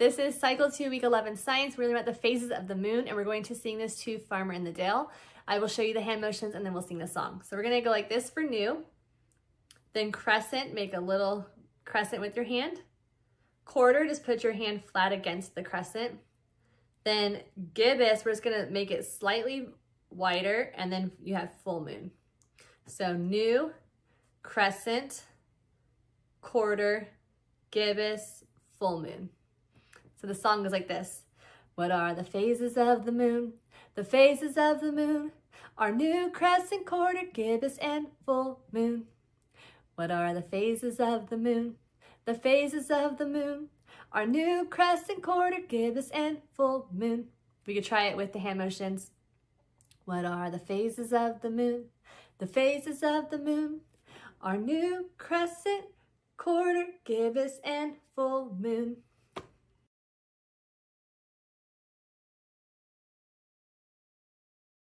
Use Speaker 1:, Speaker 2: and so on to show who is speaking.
Speaker 1: This is cycle two, week 11 science. We're learning about the phases of the moon and we're going to sing this to Farmer in the Dell. I will show you the hand motions and then we'll sing the song. So we're gonna go like this for new, then crescent, make a little crescent with your hand. Quarter, just put your hand flat against the crescent. Then gibbous, we're just gonna make it slightly wider and then you have full moon. So new, crescent, quarter, gibbous, full moon. So the song goes like this. What are the phases of the moon? The phases of the moon are new crescent, quarter, gibbous, and full moon. What are the phases of the moon? The phases of the moon are new crescent, quarter, gibbous, and full moon. We could try it with the hand motions. What are the phases of the moon? The phases of the moon are new crescent, quarter, gibbous, and full moon.